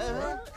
Uhum.